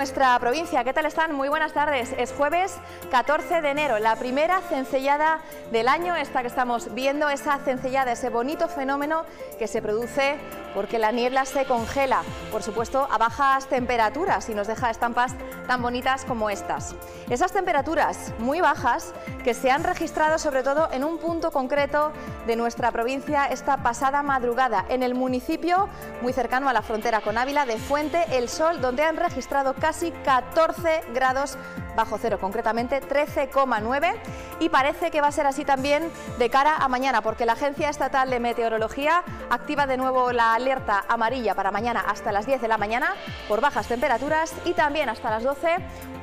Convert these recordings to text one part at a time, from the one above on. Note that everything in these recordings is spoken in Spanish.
Nuestra provincia, ¿qué tal están? Muy buenas tardes. Es jueves 14 de enero, la primera cencellada del año, esta que estamos viendo, esa cencellada, ese bonito fenómeno que se produce porque la niebla se congela, por supuesto, a bajas temperaturas y nos deja estampas tan bonitas como estas. Esas temperaturas muy bajas que se han registrado sobre todo en un punto concreto de nuestra provincia esta pasada madrugada, en el municipio muy cercano a la frontera con Ávila de Fuente el Sol, donde han registrado casi 14 grados bajo cero, concretamente 13,9 y parece que va a ser así también de cara a mañana porque la Agencia Estatal de Meteorología activa de nuevo la amarilla para mañana hasta las 10 de la mañana por bajas temperaturas y también hasta las 12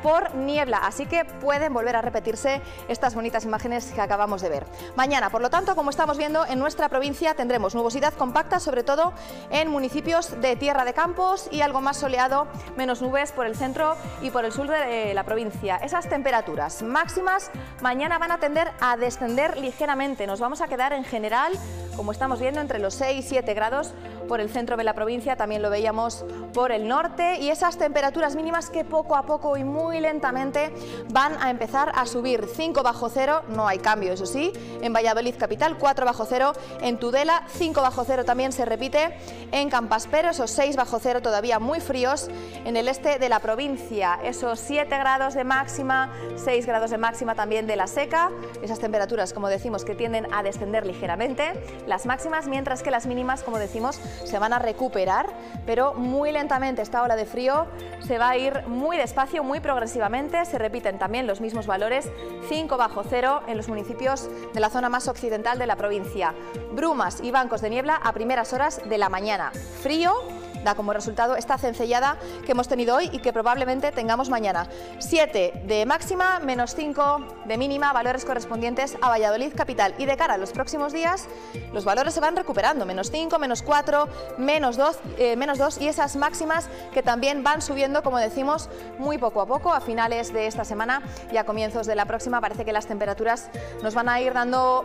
por niebla, así que pueden volver a repetirse estas bonitas imágenes que acabamos de ver. Mañana, por lo tanto, como estamos viendo, en nuestra provincia tendremos nubosidad compacta, sobre todo en municipios de Tierra de Campos y algo más soleado, menos nubes por el centro y por el sur de la provincia. Esas temperaturas máximas mañana van a tender a descender ligeramente. Nos vamos a quedar en general, como estamos viendo, entre los 6 y 7 grados por el centro de la provincia, también lo veíamos por el norte y esas temperaturas mínimas que poco a poco y muy lentamente van a empezar a subir. 5 bajo cero, no hay cambio eso sí, en Valladolid capital 4 bajo cero, en Tudela 5 bajo cero también se repite, en Campaspero esos 6 bajo cero todavía muy fríos, en el este de la provincia esos 7 grados de máxima, 6 grados de máxima también de la seca, esas temperaturas como decimos que tienden a descender ligeramente, las máximas, mientras que las mínimas como decimos se van a recuperar, pero muy lentamente esta ola de frío se va a ir muy despacio, muy progresivamente, se repiten también los mismos valores, 5 bajo cero en los municipios de la zona más occidental de la provincia. Brumas y bancos de niebla a primeras horas de la mañana. Frío da como resultado esta cencellada que hemos tenido hoy y que probablemente tengamos mañana. 7 de máxima, menos 5 de mínima, valores correspondientes a Valladolid capital. Y de cara a los próximos días, los valores se van recuperando, menos 5, menos 4, menos 2, eh, menos 2 y esas máximas que también van subiendo, como decimos, muy poco a poco. A finales de esta semana y a comienzos de la próxima parece que las temperaturas nos van a ir dando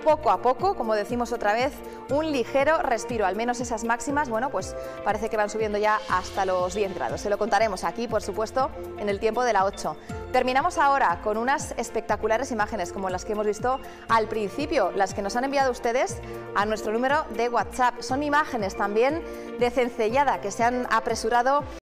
poco a poco, como decimos otra vez, un ligero respiro, al menos esas máximas, bueno, pues parece que van subiendo ya hasta los 10 grados. Se lo contaremos aquí, por supuesto, en el tiempo de la 8. Terminamos ahora con unas espectaculares imágenes como las que hemos visto al principio, las que nos han enviado ustedes a nuestro número de WhatsApp. Son imágenes también de cencellada que se han apresurado